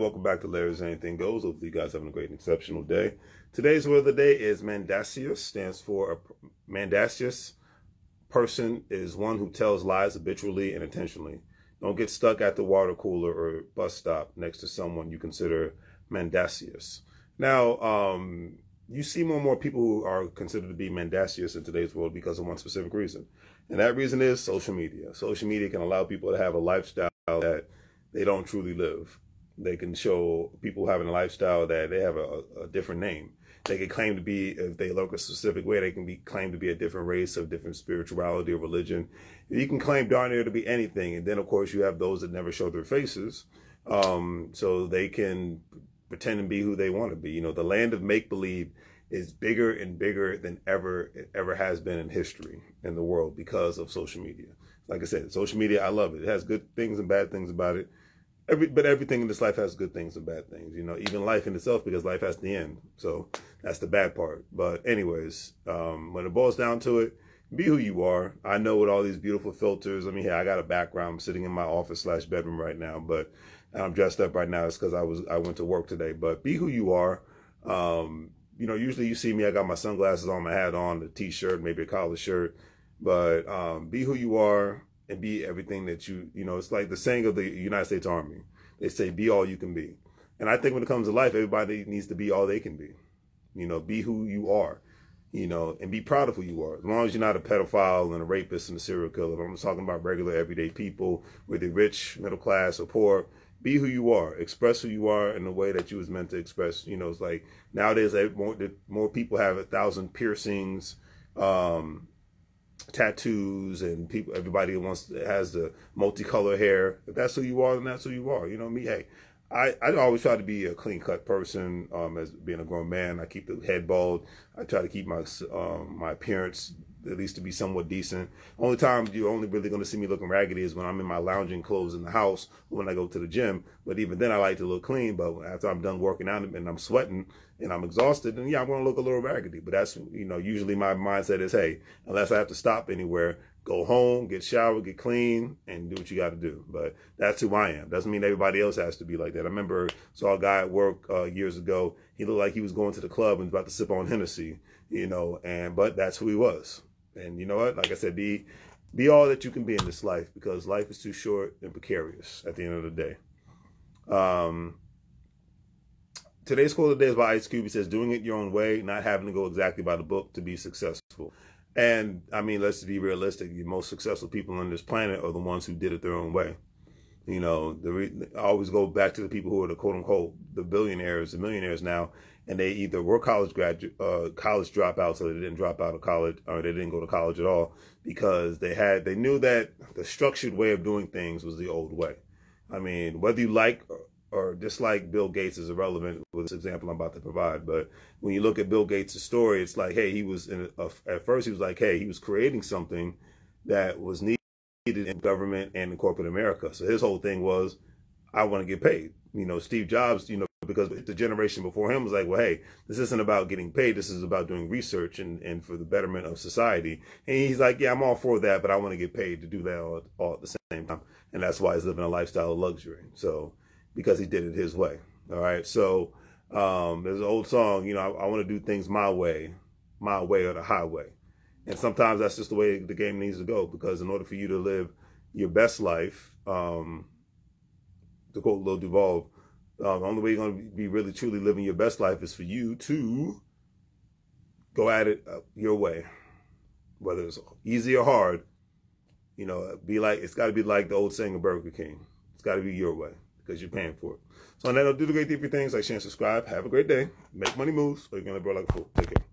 Welcome back to Larry's Anything Goes. Hopefully you guys having a great and exceptional day. Today's word of the day is mendacious. Stands for a mendacious person is one who tells lies habitually and intentionally. Don't get stuck at the water cooler or bus stop next to someone you consider mendacious. Now, um, you see more and more people who are considered to be mendacious in today's world because of one specific reason. And that reason is social media. Social media can allow people to have a lifestyle that they don't truly live they can show people having a lifestyle that they have a, a different name. They can claim to be, if they look a specific way, they can be claimed to be a different race of different spirituality or religion. You can claim darn near to be anything. And then, of course, you have those that never show their faces. Um, so they can pretend and be who they want to be. You know, the land of make believe is bigger and bigger than ever it ever has been in history in the world because of social media. Like I said, social media, I love it. It has good things and bad things about it every but everything in this life has good things and bad things you know even life in itself because life has the end. So that's the bad part. But anyways um, when it boils down to it be who you are. I know with all these beautiful filters i mean yeah i got a background i'm sitting in my office slash bedroom right now but i'm dressed up right now it's because i was i went to work today. But be who you are. Um, you know usually you see me i got my sunglasses on my hat on the t-shirt maybe a collar shirt but um, be who you are and be everything that you, you know, it's like the saying of the United States Army. They say, be all you can be. And I think when it comes to life, everybody needs to be all they can be. You know, be who you are, you know, and be proud of who you are. As long as you're not a pedophile and a rapist and a serial killer. I'm just talking about regular everyday people, whether rich, middle class, or poor. Be who you are. Express who you are in the way that you was meant to express. You know, it's like nowadays more, more people have a thousand piercings, um, tattoos and people everybody wants has the multicolor hair if that's who you are then that's who you are you know me hey I, I always try to be a clean cut person um, as being a grown man. I keep the head bald. I try to keep my um, my appearance at least to be somewhat decent. Only time you're only really going to see me looking raggedy is when I'm in my lounging clothes in the house when I go to the gym. But even then, I like to look clean. But after I'm done working out and I'm sweating and I'm exhausted, then yeah, I'm going to look a little raggedy. But that's, you know, usually my mindset is, hey, unless I have to stop anywhere, go home, get showered, get clean, and do what you got to do. But that's who I am. Doesn't mean everybody else has to be like that. I remember saw a guy at work uh, years ago. He looked like he was going to the club and about to sip on Hennessy, you know, and but that's who he was. And you know what? Like I said, be be all that you can be in this life because life is too short and precarious at the end of the day. Um, today's quote of the day is by Ice Cube. He says, doing it your own way, not having to go exactly by the book to be successful. And I mean, let's be realistic. The most successful people on this planet are the ones who did it their own way. You know, the I always go back to the people who are the quote unquote the billionaires, the millionaires now, and they either were college graduate, uh, college dropouts, so they didn't drop out of college, or they didn't go to college at all because they had they knew that the structured way of doing things was the old way. I mean, whether you like or dislike Bill Gates is irrelevant with this example I'm about to provide. But when you look at Bill Gates' story, it's like, hey, he was in a, at first he was like, hey, he was creating something that was needed in government and in corporate America. So his whole thing was, I want to get paid. You know, Steve Jobs, you know, because the generation before him was like, well, hey, this isn't about getting paid. This is about doing research and, and for the betterment of society. And he's like, yeah, I'm all for that, but I want to get paid to do that all, all at the same time. And that's why he's living a lifestyle of luxury. So, because he did it his way. All right. So, um, there's an old song, you know, I, I want to do things my way, my way or the highway. And sometimes that's just the way the game needs to go because in order for you to live your best life, um, to quote Lil Duval, uh, the only way you're going to be really truly living your best life is for you to go at it uh, your way, whether it's easy or hard. You know, be like it's got to be like the old saying of Burger King. It's got to be your way because you're paying for it. So on that note, do the great deep things like share and subscribe. Have a great day. Make money moves, or you're gonna live like a fool. Take care.